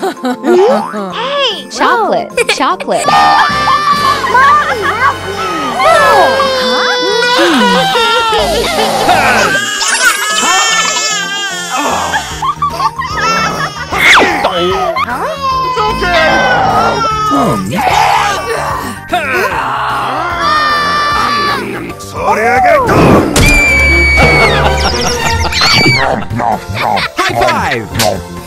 hey! Chocolate. Chocolate. Mommy, help me! High five!